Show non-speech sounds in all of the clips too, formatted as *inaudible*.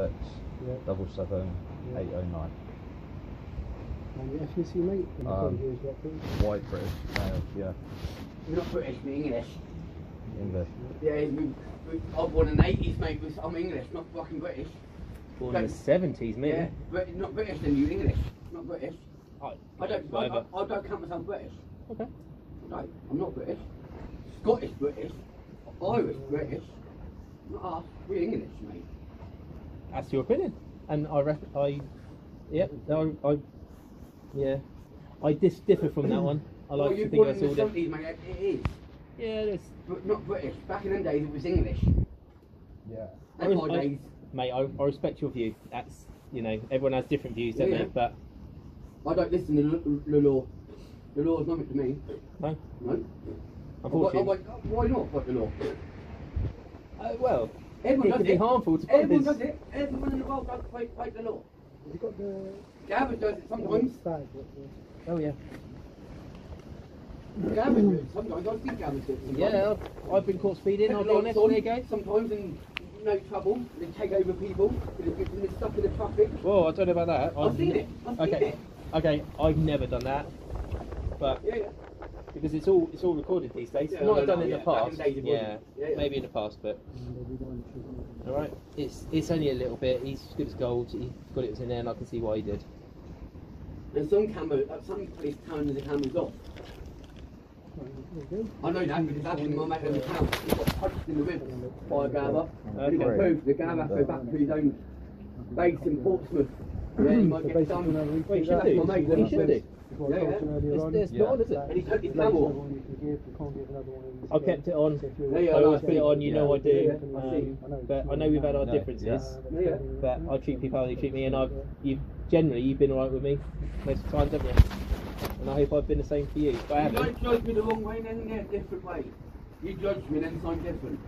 FX Yeah. double seven Yeah. eight oh nine. And your ethnicity, mate? Um, body here is what, please? White British male, yeah. You're not British, you're English. English. Yeah, we, we, I was born in the 80s, mate. was- I'm English, not fucking British. Born in the seventies, mate. Yeah, but not British, then you English, not British. Oh, I don't, I. I, I don't count myself British. Okay. No, I'm not British. Scottish British, Irish British, not us. We're English, mate. That's your opinion, and I rec- I, yeah, I, I, yeah, I dis- differ from that one. I like well, to you're think born that's in all. the Di- 70s, mate. It is, yeah, there's, but not British. Back in them days, it was English. Yeah. And my I- days. mate. I, I respect your view. That's you know, everyone has different views, don't Yeah, they? yeah. But I don't listen to the, law. the law. The law's nothing to me. no, No. unfortunately, I'm like, why not fuck the law? uh, well, Everyone it does can be harmful to Everyone others. does it. Everyone in the world does fight, fight the law. Have you got the Gavin does it sometimes. stag? What, what, Oh yeah, Gavin does it sometimes. I think Gavin does it sometimes. yeah. I've, I've been caught speeding. I've be honest. There you go. Sometimes in no trouble, they take over people. They're they're stuck in the traffic. Whoa, I don't know about that. I've seen it. I've seen Okay, it. okay. I've never done that, but Yeah, yeah. Because it's all it's all recorded these days. Yeah, Might I have done know, it in yeah, the back in past. the days yeah. Yeah, yeah. maybe in the past, but and there'll be one shooting. all right. It's it's only a little bit. He's good as gold. He got it was in there, and I can see why he did. And some camera, uh, some police cameras, the cameras off. I know that because that's when my mate in the town. He got punched in the ribs by a gather. And he got Okay. moved. The gather go back to his own base in Portsmouth. Yeah, he might So get basically, done. I read Well, you through should do. my mate, what You I should do. I Yeah, yeah. It's, it's Yeah. not on, is it? And he took his the off. can give, you can't give another one of these I've kept it on. So if you're- Yeah, yeah, I I always put it on. You know I do. Yeah, I Um, know. but I know we've had our No, differences. yeah. Yeah. But I treat people how they treat me, and I've you've generally you've been alright with me most of the times, haven't you? And I hope I've been the same for you. But I You haven't. don't judge me the wrong way, then yeah, different way. You judge me, then something different.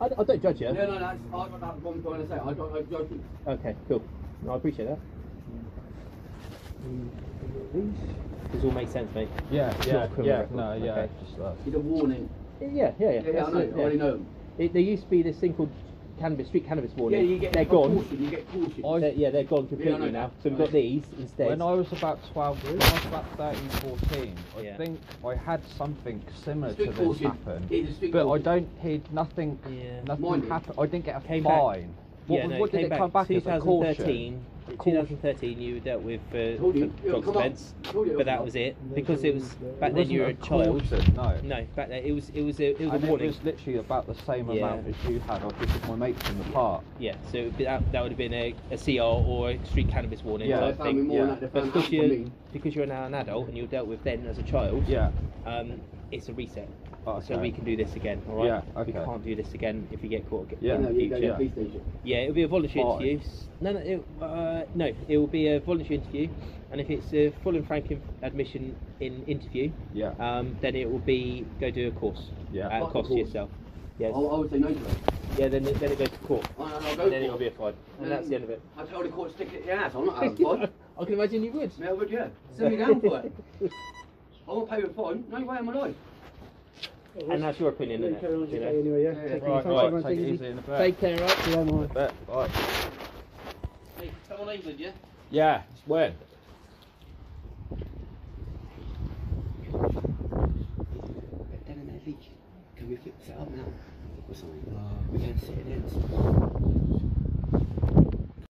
I, I don't judge you. No, no, that's, I, that's what I'm trying to say. I don't I judge you. Okay, cool. No, I appreciate that. These. This all makes sense, mate. Yeah, It's yeah, not a criminal yeah, record. no, yeah, Okay. just uh, that. It's a warning. Yeah, yeah, yeah. Yeah, yeah, I that's know. it, I already know. It, there used to be this thing called cannabis, street cannabis Yeah, warning. you get they're gone. caution. You get caution. I- They're- yeah, they're gone completely know now. that. So we've got these instead. When I was about 12, when I was about 13, 14, I Yeah. think I had something similar Street to this caution. happen. Yeah, the street But I caution. don't hear nothing, Yeah. nothing Mine did. happened. I didn't get a Came back. fine. What, yeah, was- no, what did came it come back as a 2013. caution? 2013, you were dealt with uh, Told you, for drugs come offence, Told you it'll but that was it because it was back It then you were a child. caution, no. No, back then it was it was a it was and a warning. it was literally about the same Yeah. amount as you had. I was with my mates in the park. Yeah, so be, that, that would have been a, a CR or a street cannabis warning Yeah. type They found me thing. more yeah. than that. They But because you're because you're now an adult and you're dealt with then as a child, Yeah. um, it's a reset. Oh, So we can do this again, all right? Yeah, We can't do this again if you get caught again Yeah. in No, the you go to future. the police. Yeah, it'll be a voluntary Fine. interview. No, no, it, uh, no, it will be a voluntary interview, and if it's a full and frank admission in interview, Yeah. um, then it will be go do a course Yeah. at What cost to course? yourself. Yes. I, I would say no to it. Yeah, then it, then it goes to court, I, I'll go and then for it'll be a fine, and that's the end of it. I tell the court to stick it in your ass. I'm not having *laughs* fine. I can imagine you would. Yeah, I would, yeah. Send me down for it. *laughs* I won't pay the fine. No way in my life. And that's your opinion, Yeah, isn't it? You know? anyway, yeah. Yeah, Take Right, your right. Take it easy. easy in a bit. Take care, right? Yeah, mate. Bet. Right. Hey, come on England, yeah? Yeah. It's when? Dead in that leak. Can we fix it up now? Or something? Oh. We can sit it in.